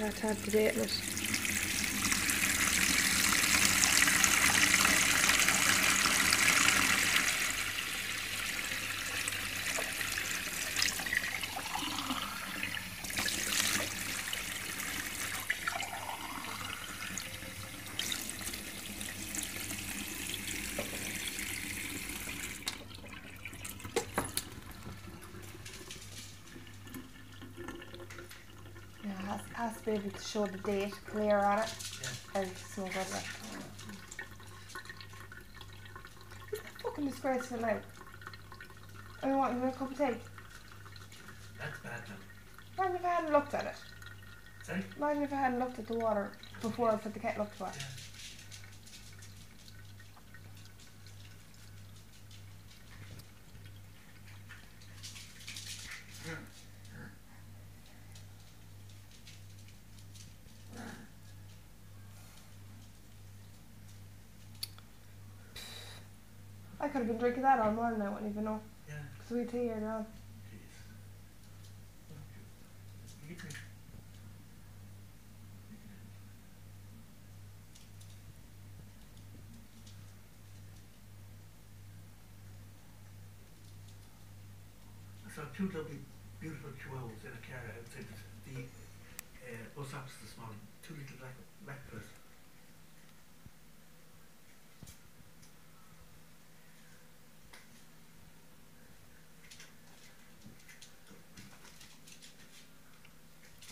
Have to have has, to be able to show the date clear on it. Yeah. Or it's no good like. Fucking disgraceful now. I mean, what, you want a cup of tea? That's bad now. Imagine if I hadn't looked at it. Sorry? Imagine if I hadn't looked at the water before I put the kettle up to it. Yeah. I could have been drinking that all morning, I wouldn't even know. Yeah. Sweet tea on. Jeez. I saw two lovely, beautiful chihuahuas in a car outside the, the uh, bus office this morning. Two little black, black birds.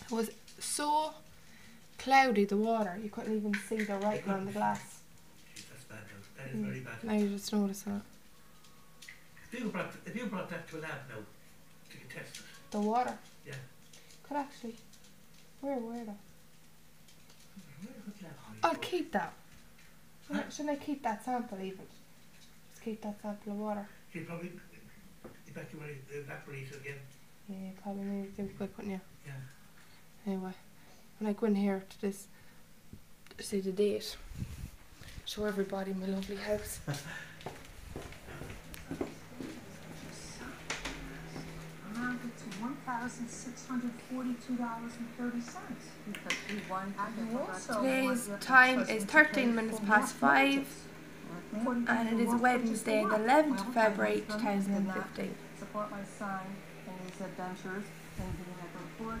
It was so cloudy, the water, you couldn't even see the writing on the glass. Jeez, that's bad now. That is Mm. very bad. Now you just noticing that. If you brought, if you brought that to a lab now, to get tested, The water. Yeah. Could actually. Where, where though? where would lab be? I'll keep that. Huh? Shouldn't I keep that sample even? Just keep that sample of water. He'll probably evacuate, evaporate it again. Yeah, probably need to do good, wouldn't you? Yeah. Anyway, when I go in here to this, to see the date, show everybody my lovely house. amounted to one thousand six hundred forty-two dollars and thirty cents. Because we won. You also Today's time is 13 minutes past five, purchase. According to and it the is more purchase Wednesday, the 11th of February wisdom did not 2015. Support my son in his adventures in the report